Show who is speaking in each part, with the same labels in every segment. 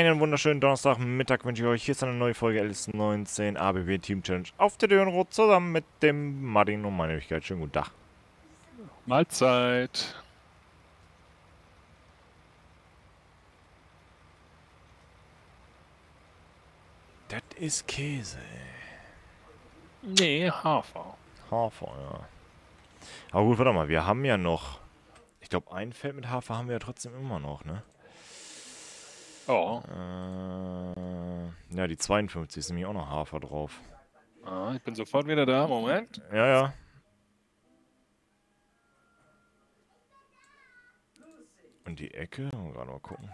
Speaker 1: Einen wunderschönen Donnerstagmittag wünsche ich euch. Hier ist eine neue Folge LS19 ABW Team Challenge auf der Dönrot zusammen mit dem Martin und meiner Wenigkeit. Schönen guten Tag.
Speaker 2: Mahlzeit.
Speaker 1: Das ist Käse.
Speaker 2: Nee, Hafer.
Speaker 1: Hafer, ja. Aber gut, warte mal, wir haben ja noch. Ich glaube, ein Feld mit Hafer haben wir ja trotzdem immer noch, ne?
Speaker 2: Oh.
Speaker 1: Äh, ja, die 52 ist nämlich auch noch Hafer drauf.
Speaker 2: Ah, ich bin sofort wieder da. Moment.
Speaker 1: Ja, ja. Und die Ecke, gerade mal gucken.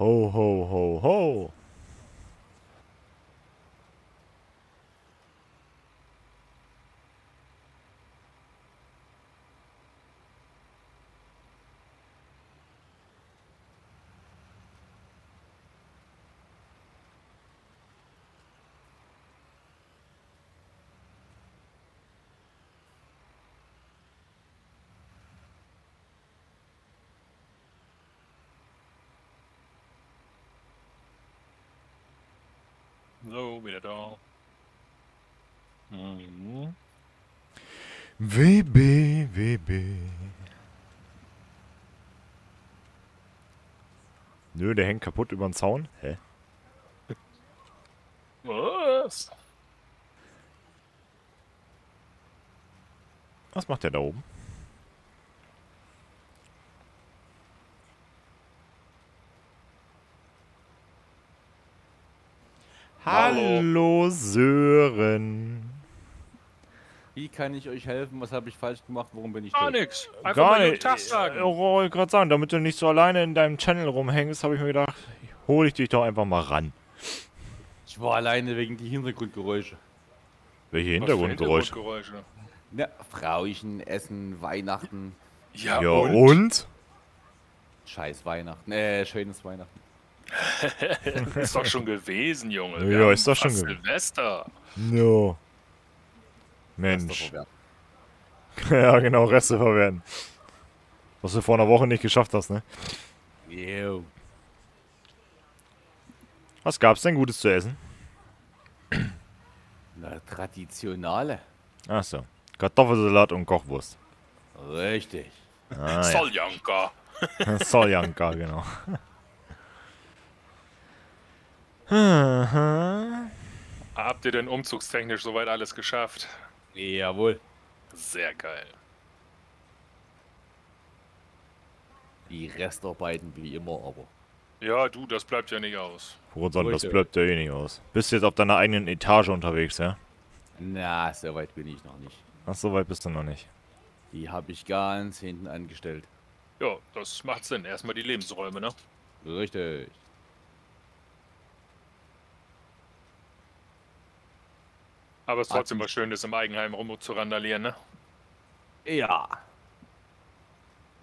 Speaker 1: Ho, ho, ho, ho.
Speaker 2: So, wieder da. Mhm.
Speaker 1: WB, WB. Nö, der hängt kaputt über den Zaun. Hä?
Speaker 2: Was?
Speaker 1: Was macht der da oben?
Speaker 2: Hallo.
Speaker 1: Hallo Sören.
Speaker 3: Wie kann ich euch helfen? Was habe ich falsch gemacht? Warum bin ich
Speaker 2: Gar
Speaker 3: tot?
Speaker 2: nix. Einfach
Speaker 1: Gar
Speaker 2: mal
Speaker 1: nicht.
Speaker 2: Tag
Speaker 1: Ich
Speaker 2: sagen.
Speaker 1: wollte gerade sagen, damit du nicht so alleine in deinem Channel rumhängst, habe ich mir gedacht, hole ich dich doch einfach mal ran.
Speaker 3: Ich war alleine wegen die Hintergrundgeräusche.
Speaker 1: Welche Hintergrundgeräusche?
Speaker 2: Hintergrundgeräusche?
Speaker 3: Na, Frauchen, Essen, Weihnachten.
Speaker 2: Ja,
Speaker 1: Ja,
Speaker 2: und?
Speaker 1: und?
Speaker 3: Scheiß Weihnachten. Äh, schönes Weihnachten.
Speaker 2: ist doch schon gewesen, Junge.
Speaker 1: Ja,
Speaker 2: Wir haben
Speaker 1: ist doch schon gewesen.
Speaker 2: Silvester.
Speaker 1: No. Mensch. ja, genau, Reste verwerten. Was du vor einer Woche nicht geschafft hast, ne?
Speaker 3: Jo.
Speaker 1: Was gab's denn Gutes zu essen?
Speaker 3: Na, traditionale.
Speaker 1: Achso. Kartoffelsalat und Kochwurst.
Speaker 3: Richtig.
Speaker 1: Ah, ja.
Speaker 2: Soljanka.
Speaker 1: Soljanka, genau. Aha.
Speaker 2: Habt ihr denn umzugstechnisch soweit alles geschafft?
Speaker 3: Jawohl.
Speaker 2: Sehr geil.
Speaker 3: Die Restarbeiten wie immer, aber.
Speaker 2: Ja, du, das bleibt ja nicht aus.
Speaker 1: Woran das bleibt ja eh nicht aus. Bist jetzt auf deiner eigenen Etage unterwegs, ja?
Speaker 3: Na, so weit bin ich noch nicht.
Speaker 1: Ach, so weit bist du noch nicht.
Speaker 3: Die habe ich ganz hinten angestellt.
Speaker 2: Ja, das macht Sinn. Erstmal die Lebensräume, ne?
Speaker 3: Richtig.
Speaker 2: Aber es ist trotzdem was Schönes, im Eigenheim rum zu randalieren, ne?
Speaker 3: Ja.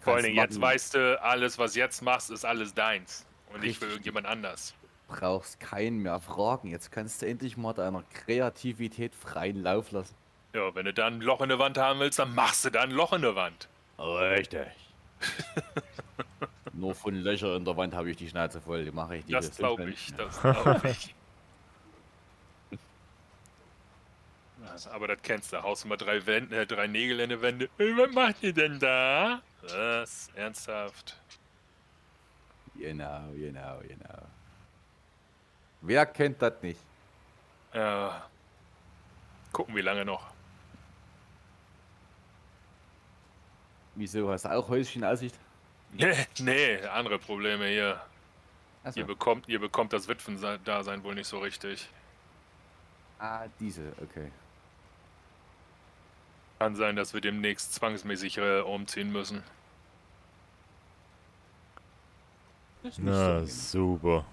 Speaker 2: Vor allen Dingen, jetzt weißt du, alles, was jetzt machst, ist alles deins. Und nicht für irgendjemand anders.
Speaker 3: brauchst keinen mehr fragen. Jetzt kannst du endlich mal deiner Kreativität freien Lauf lassen.
Speaker 2: Ja, wenn du da ein Loch in der Wand haben willst, dann machst du da ein Loch in der Wand.
Speaker 3: Richtig. Nur von Löcher in der Wand habe ich die Schnauze voll. Die mache ich die
Speaker 2: Das glaube ich, das glaube ich. Das- Aber das kennst du. Haust immer drei, Wände, äh, drei Nägel in die Wände. Was macht ihr denn da? Was? Ernsthaft?
Speaker 3: Genau, genau, genau. Wer kennt das nicht?
Speaker 2: Ja. Gucken, wie lange noch.
Speaker 3: Wieso hast du auch Häuschenaussicht?
Speaker 2: nee, andere Probleme hier.
Speaker 3: Achso.
Speaker 2: Ihr bekommt, ihr bekommt das Witwen-Dasein wohl nicht so richtig.
Speaker 3: Ah, diese, okay.
Speaker 2: Kann sein, dass wir demnächst zwangsmäßig äh, umziehen müssen.
Speaker 1: Na,
Speaker 3: so
Speaker 1: super.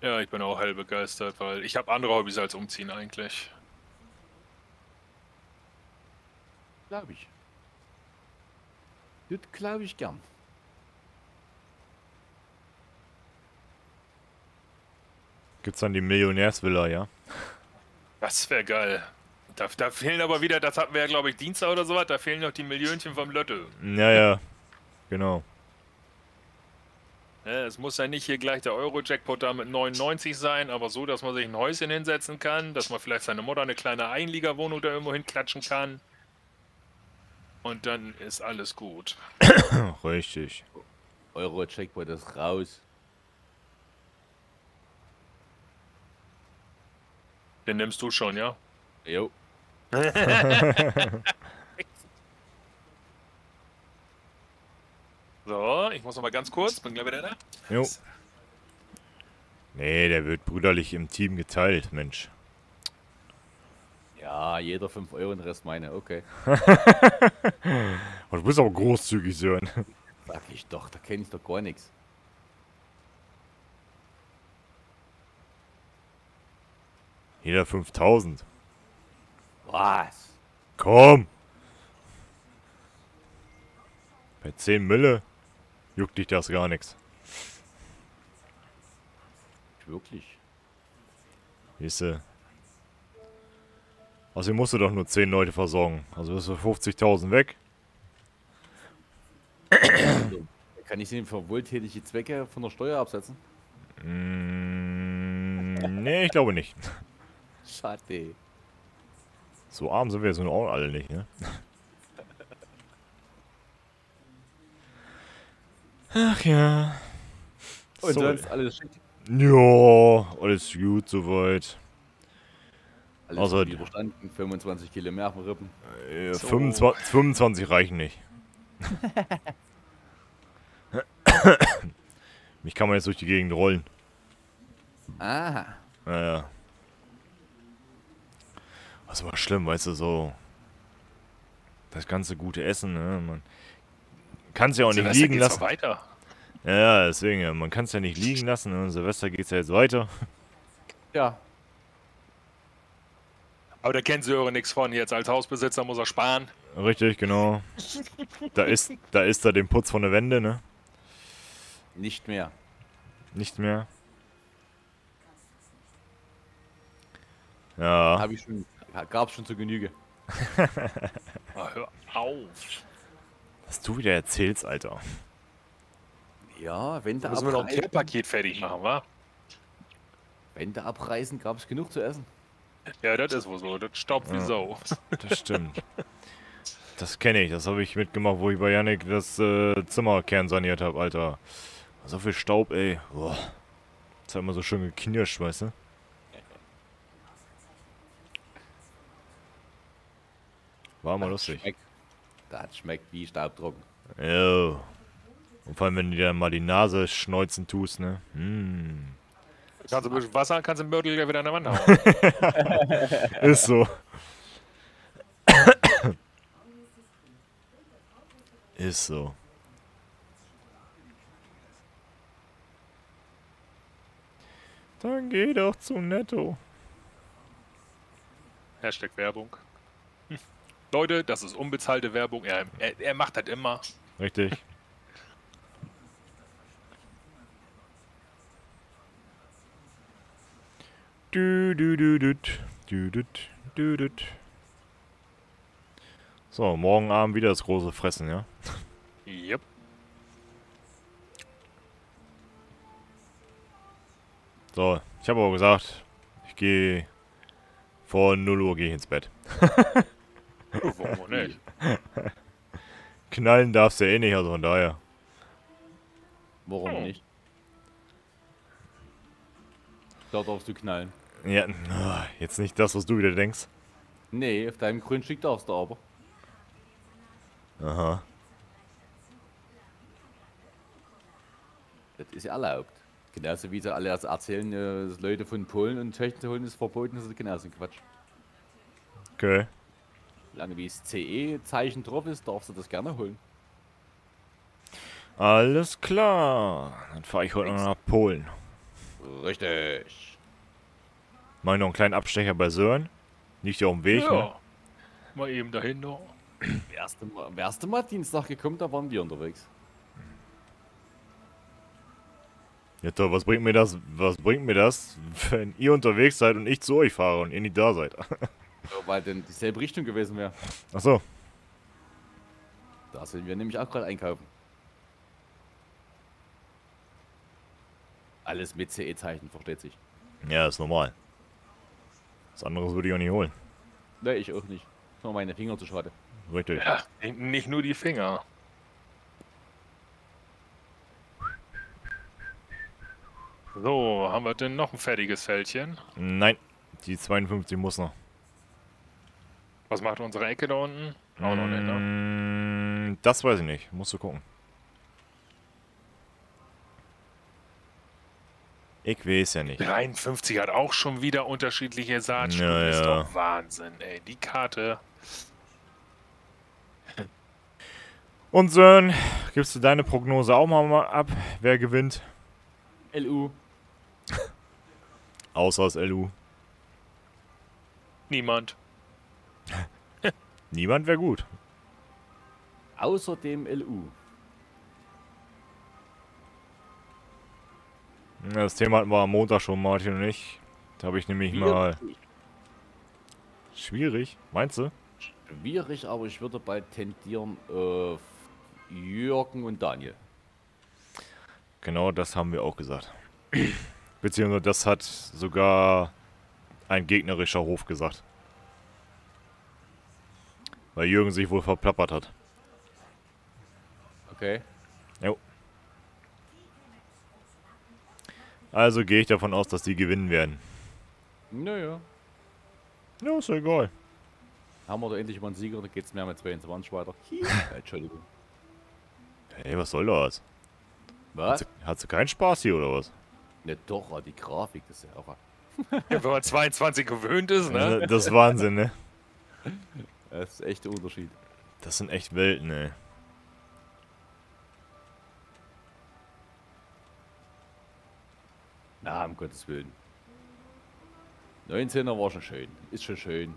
Speaker 2: Ja, ich bin auch hell begeistert, weil ich habe andere Hobbys als umziehen eigentlich.
Speaker 3: glaube ich. Das glaube ich gern.
Speaker 1: Gibt's dann die Millionärsvilla, ja?
Speaker 2: Das wäre geil. Da, da fehlen aber wieder, das hatten wir ja glaube ich Dienstag oder sowas, da fehlen noch die Millionchen vom Lotto.
Speaker 1: Ja, ja. Genau.
Speaker 2: Ja, es muss ja nicht hier gleich der Euro-Jackpot da mit 99 sein, aber so, dass man sich ein Häuschen hinsetzen kann, dass man vielleicht seine Mutter eine kleine Einliegerwohnung da irgendwo hinklatschen kann. Und dann ist alles gut.
Speaker 1: Richtig.
Speaker 3: Euro-Checkpoint ist raus.
Speaker 2: Den nimmst du schon, ja?
Speaker 3: Jo.
Speaker 2: So, ich muss noch mal ganz kurz, bin gleich wieder da.
Speaker 1: Jo. Nee, der wird brüderlich im Team geteilt, Mensch.
Speaker 3: Ja, jeder 5 Euro und den Rest meine, okay.
Speaker 1: Und du bist aber großzügig, Sören.
Speaker 3: Sag ich doch, da kenne ich doch gar nichts.
Speaker 1: Jeder 5000.
Speaker 3: Was?
Speaker 1: Komm! Bei 10 Mille juckt dich das gar nichts.
Speaker 3: Wirklich?
Speaker 1: Siehste. Außerdem musst du doch nur 10 Leute versorgen. Also bist du 50.000 weg.
Speaker 3: Kann ich sie für wohltätige Zwecke von der Steuer absetzen?
Speaker 1: Mm, nee, ich glaube nicht.
Speaker 3: Schade.
Speaker 1: So arm sind wir jetzt nun auch alle nicht, ne? Ach ja.
Speaker 3: Und
Speaker 1: So.
Speaker 3: sonst alles schick.
Speaker 1: Ja, alles gut soweit.
Speaker 3: Alles
Speaker 1: Also-
Speaker 3: gut überstanden, 25 Kilo mehr auf den Rippen.
Speaker 1: Äh,
Speaker 2: So.
Speaker 1: 25, 25 reichen nicht. Mich kann man jetzt durch die Gegend rollen.
Speaker 3: Aha.
Speaker 1: Naja. Was war schlimm, weißt du, so. Das ganze gute Essen, ne? Man kann es ja auch nicht
Speaker 2: Silvester
Speaker 1: liegen
Speaker 2: geht's
Speaker 1: lassen.
Speaker 2: weiter.
Speaker 1: Ja, ja, deswegen, ja, man kann es ja nicht liegen lassen. Ne? Silvester geht's ja jetzt weiter.
Speaker 3: Ja,
Speaker 2: Aber da kennt Sören nichts von. Jetzt als Hausbesitzer muss er sparen.
Speaker 1: Richtig, genau. Da ist, da ist er den Putz von der Wände, ne?
Speaker 3: nicht mehr.
Speaker 1: Nicht mehr. Ja,
Speaker 3: Habe ich schon, gab's schon zu Genüge.
Speaker 2: Oh, hör auf.
Speaker 1: was du wieder erzählst, Alter.
Speaker 3: Ja, wenn
Speaker 2: Da müssen wir noch ein
Speaker 3: abreisen,
Speaker 2: Care-Paket fertig machen, wa?
Speaker 3: wenn da abreisen, gab es genug zu essen.
Speaker 2: Ja, das ist wohl so. Das staubt wie
Speaker 1: Ja.
Speaker 2: Sau.
Speaker 1: Das stimmt. Das kenne ich, das habe ich mitgemacht, wo ich bei Yannick das äh, Zimmer kernsaniert habe, Alter. So viel Staub, ey. Boah. Das hat immer so schön geknirscht, weißt du? War mal lustig.
Speaker 3: Schmeckt. Das schmeckt wie Staubtrocken.
Speaker 1: Jo. Und vor allem, wenn du dir mal die Nase schneuzen tust, ne? Mm.
Speaker 2: Kannst du ein bisschen Wasser, kannst du den Mörtel wieder an der Wand hauen.
Speaker 1: Ist so. Ist so. Dann geh doch zu Netto.
Speaker 2: Hashtag Werbung. Leute, das ist unbezahlte Werbung. Er, er, er macht das immer.
Speaker 1: Richtig. Du, du, du, du, du, du, du, du. So, morgen Abend wieder das große Fressen, ja?
Speaker 2: Yep.
Speaker 1: So, ich habe aber gesagt, ich gehe vor 0 Uhr gehe ich ins Bett.
Speaker 2: Warum nicht?
Speaker 1: Knallen darfst du eh nicht, also von daher.
Speaker 3: Warum
Speaker 2: Oh.
Speaker 3: nicht? Da darfst du knallen.
Speaker 1: Ja, jetzt nicht das, was du wieder denkst.
Speaker 3: Nee, auf deinem Grundstück darfst du aber.
Speaker 1: Aha.
Speaker 3: Das ist ja erlaubt. Genauso wie sie alle erst erzählen, äh, dass Leute von Polen und Tschechen zu holen ist verboten, das ist genauso Quatsch.
Speaker 1: Okay.
Speaker 3: Solange wie das CE-Zeichen drauf ist, darfst du das gerne holen.
Speaker 1: Alles klar. Dann fahre ich heute noch nach Polen.
Speaker 3: Richtig.
Speaker 1: Mach ich noch einen kleinen Abstecher bei Sören. Nicht hier auf dem Weg,
Speaker 2: ja.
Speaker 1: ne?
Speaker 2: Mal eben dahin noch.
Speaker 3: Wärst du, mal, wärst du mal Dienstag gekommen, da waren wir unterwegs.
Speaker 1: Ja toll, was bringt mir das, was bringt mir das, wenn ihr unterwegs seid und ich zu euch fahre und ihr nicht da seid?
Speaker 3: Weil denn dieselbe Richtung gewesen wäre.
Speaker 1: Achso.
Speaker 3: Da sind wir nämlich auch gerade einkaufen. Alles mit CE-Zeichen, versteht sich.
Speaker 1: Ja, ist normal. Was anderes würde ich auch nicht holen.
Speaker 3: Ne, ich auch nicht. Nur meine Finger zu schade.
Speaker 1: Richtig.
Speaker 2: Ja, nicht nur die Finger. So, haben wir denn noch ein fertiges Fältchen?
Speaker 1: Nein, die 52 muss noch.
Speaker 2: Was macht unsere Ecke da unten? Auch noch nicht, ne?
Speaker 1: Mm, Das weiß ich nicht. Musst du gucken. Ich weiß ja nicht.
Speaker 2: 53 hat auch schon wieder unterschiedliche Saatstuben.
Speaker 1: Ja,
Speaker 2: Ist
Speaker 1: ja.
Speaker 2: doch Wahnsinn, ey. Die Karte.
Speaker 1: Und Sören, gibst du deine Prognose auch mal mal ab? Wer gewinnt?
Speaker 3: LU.
Speaker 1: Außer das LU.
Speaker 2: Niemand.
Speaker 1: Niemand wäre gut.
Speaker 3: Außer dem LU.
Speaker 1: Das Thema hatten wir am Montag schon, Martin und ich. Da habe ich nämlich mal... Schwierig, meinst du?
Speaker 3: Schwierig, aber ich würde bald tendieren auf Jürgen und Daniel.
Speaker 1: Genau das haben wir auch gesagt. Beziehungsweise das hat sogar ein gegnerischer Hof gesagt. Weil Jürgen sich wohl verplappert hat.
Speaker 3: Okay.
Speaker 1: Also gehe ich davon aus, dass die gewinnen werden.
Speaker 3: Naja.
Speaker 1: Ja, ist ja egal.
Speaker 3: Haben wir da endlich mal einen Sieger, dann geht's mehr mit 22 weiter. Entschuldigung.
Speaker 1: Hey, was soll das? Hat
Speaker 3: Was?
Speaker 1: sie, hat sie keinen Spaß hier oder was?
Speaker 3: Ne, doch, die Grafik, das ist ja auch.
Speaker 2: Ja, wenn man 22 gewöhnt ist, ne?
Speaker 1: Das ist Wahnsinn, ne?
Speaker 3: Das ist echt der Unterschied.
Speaker 1: Das sind echt Welten, ey.
Speaker 3: Na, um Gottes Willen. 19er war schon schön. Ist schon schön.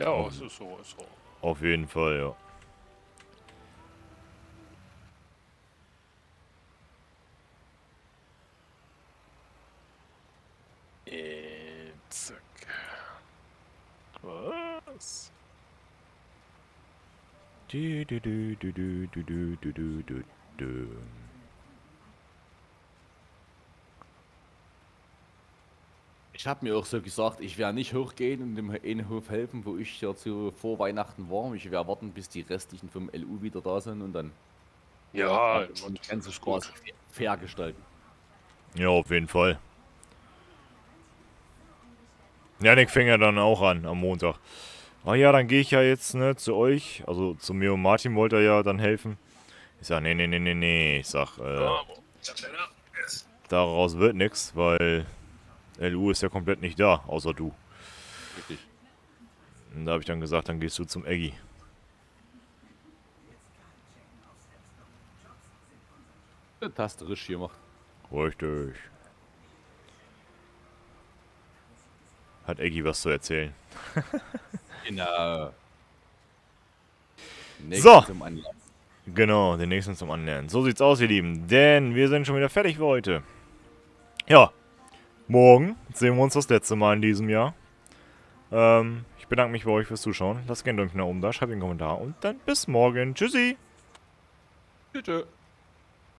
Speaker 2: Ja, es ist so, ist so.
Speaker 1: Auf jeden Fall, ja.
Speaker 2: Äh, zack. Was?
Speaker 1: Du, du, du, du, du, du, du, du, du, du, du.
Speaker 3: Ich habe mir auch so gesagt, ich werde nicht hochgehen und dem Innenhof helfen, wo ich ja zu vor Weihnachten war. Ich werde warten, bis die restlichen vom LU wieder da sind und dann
Speaker 2: Ja,
Speaker 3: und das ganze Spaß fair gestalten.
Speaker 1: Ja, auf jeden Fall. Janik fing ja dann auch an am Montag. Ah ja, dann gehe ich ja jetzt ne, zu euch. Also zu mir und Martin wollte er ja dann helfen. Ich sag, nee, nee, nee, nee, nee. Ich sag, äh, daraus wird nix, weil LU ist ja komplett nicht da, außer du.
Speaker 3: Richtig.
Speaker 1: Und da habe ich dann gesagt, dann gehst du zum Eggy.
Speaker 3: Das hast du richtig gemacht.
Speaker 1: Richtig. Hat Eggy was zu erzählen.
Speaker 3: Genau.
Speaker 1: So.
Speaker 3: Zum.
Speaker 1: Genau, den nächsten zum Annähern. So sieht's aus, ihr Lieben. Denn wir sind schon wieder fertig für heute. Ja. morgen sehen wir uns das letzte Mal in diesem Jahr. Ähm, ich bedanke mich bei euch fürs Zuschauen. Lasst gerne einen Daumen nach oben da, schreibt einen Kommentar und dann bis morgen. Tschüssi!
Speaker 3: Tschüss.